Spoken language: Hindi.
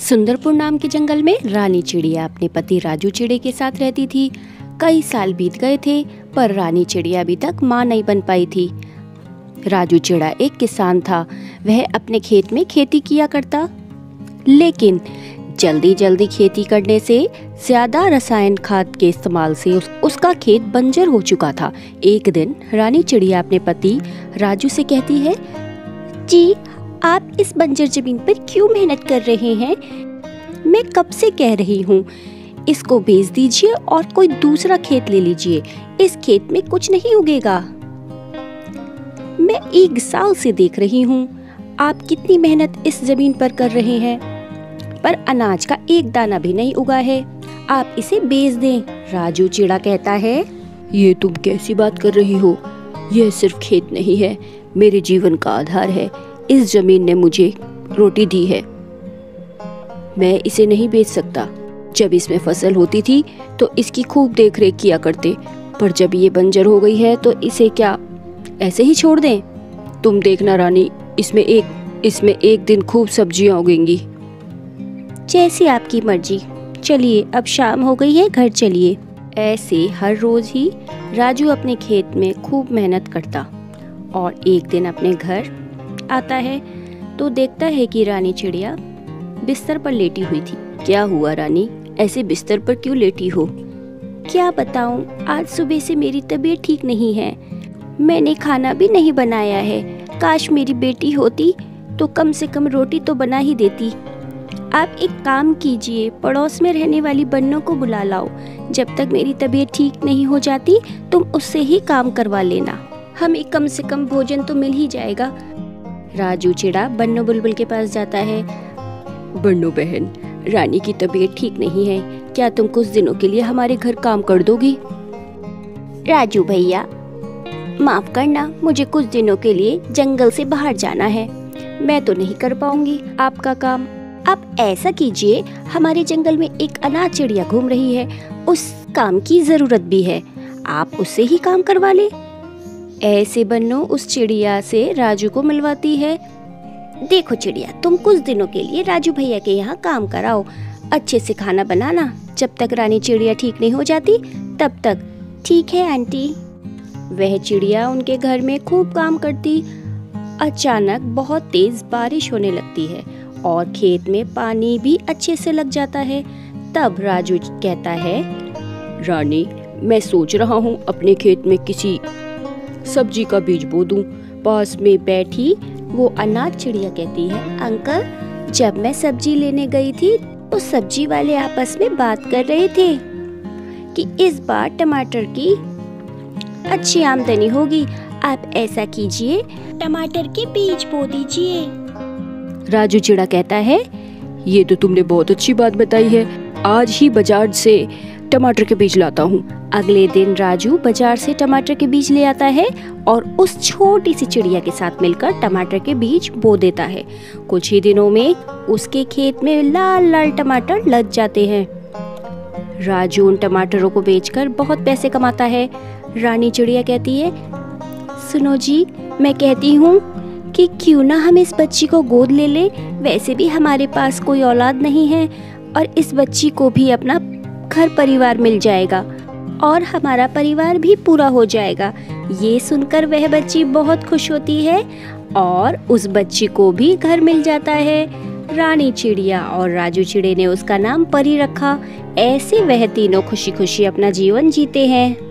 सुंदरपुर नाम के जंगल में रानी चिड़िया अपने पति राजू चिड़े के साथ रहती थी। कई साल बीत गए थे पर रानी चिड़िया अभी तक माँ नहीं बन पाई थी। राजू चिड़ा एक किसान था। वह अपने खेत में खेती किया करता। लेकिन जल्दी जल्दी खेती करने से ज़्यादा रसायन खाद के इस्तेमाल से उस, उसका खेत बंजर हो चुका था। एक दिन रानी चिड़िया अपने पति राजू से कहती है जी आप इस बंजर ज़मीन पर क्यों मेहनत कर रहे हैं? मैं कब से कह रही हूँ, इसको बेच दीजिए और कोई दूसरा खेत ले लीजिए, इस खेत में कुछ नहीं उगेगा। मैं एक साल से देख रही हूँ, आप कितनी मेहनत इस ज़मीन पर कर रहे हैं, पर अनाज का एक दाना भी नहीं उगा है। आप इसे बेच दें, राजू चिड़ा कहता है। ये तुम कैसी बात कर रही हो? यह सिर्फ़ खेत नहीं है, मेरे जीवन का आधार है। इस ज़मीन ने मुझे रोटी दी है। मैं इसे नहीं बेच सकता। जब इसमें फ़सल होती थी तो इसकी खूब देख रेख किया करते। पर जब ये बंजर हो गई है तो इसे क्या ऐसे ही छोड़ दें? तुम देखना रानी, इसमें एक इसमें एक दिन खूब सब्ज़ियाँ उगेंगी। जैसी आपकी मर्ज़ी। चलिए, अब शाम हो गई है, घर चलिए। ऐसे हर रोज ही राजू अपने खेत में खूब मेहनत करता और एक दिन अपने घर आता है तो देखता है कि रानी चिड़िया बिस्तर पर लेटी हुई थी। क्या हुआ रानी? ऐसे बिस्तर पर क्यों लेटी हो? क्या बताऊँ? आज सुबह से मेरी तबीयत ठीक नहीं है। मैंने खाना भी नहीं बनाया है। काश मेरी बेटी होती तो कम से कम रोटी तो बना ही देती। आप एक काम कीजिए, पड़ोस में रहने वाली बन्नों को बुला लाओ। जब तक मेरी तबीयत ठीक नहीं हो जाती, तुम उससे ही काम करवा लेना। हमें कम से कम भोजन तो मिल ही जाएगा। राजू चिड़ा बन्नो बुलबुल के पास जाता है। बन्नो बहन, रानी की तबीयत ठीक नहीं है। क्या तुम कुछ दिनों के लिए हमारे घर काम कर दोगी? राजू भैया, माफ़ करना, मुझे कुछ दिनों के लिए जंगल से बाहर जाना है। मैं तो नहीं कर पाऊँगी आपका काम। आप ऐसा कीजिए, हमारे जंगल में एक अनाज चिड़िया घूम रही है। उस काम की ज़रूरत भी है। आप उससे ही काम करवा ले। ऐसे बन्नो उस चिड़िया से राजू को मिलवाती है। देखो चिड़िया, तुम कुछ दिनों के लिए राजू भैया के यहाँ काम कराओ। अच्छे से खाना बनाना। जब तक रानी चिड़िया ठीक नहीं हो जाती, तब तक। ठीक है, आंटी। वह चिड़िया उनके घर में खूब काम करती। अचानक बहुत तेज बारिश होने लगती है और खेत में पानी भी अच्छे से लग जाता है। तब राजू कहता है, रानी, मैं सोच रहा हूँ अपने खेत में किसी सब्ज़ी का बीज बो दूँ पास में बैठी, वो अनाथ चिड़िया कहती है, अंकल, जब मैं सब्ज़ी लेने गई थी तो सब्ज़ी वाले आपस में बात कर रहे थे कि इस बार टमाटर की अच्छी आमदनी होगी। आप ऐसा कीजिए, टमाटर के बीज बो दीजिए। राजू चिड़ा कहता है, ये तो तुमने बहुत अच्छी बात बताई है। आज ही बाज़ार से टमाटर के बीज लाता हूँ। अगले दिन राजू बाज़ार से टमाटर के बीज ले आता है और उस छोटी सी चिड़िया के साथ मिलकर टमाटर के बीज बो देता है। कुछ ही दिनों में उसके खेत में लाल लाल टमाटर लग जाते हैं। राजू उन टमाटरों को बेचकर बहुत पैसे कमाता है। रानी चिड़िया कहती है, सुनो जी, मैं कहती हूँ कि क्यों ना हम इस बच्ची को गोद ले ले? वैसे भी हमारे पास कोई औलाद नहीं है और इस बच्ची को भी अपना घर परिवार मिल जाएगा और हमारा परिवार भी पूरा हो जाएगा। ये सुनकर वह बच्ची बहुत खुश होती है और उस बच्ची को भी घर मिल जाता है। रानी चिड़िया और राजू चिड़े ने उसका नाम परी रखा। ऐसे वह तीनों खुशी खुशी अपना जीवन जीते हैं।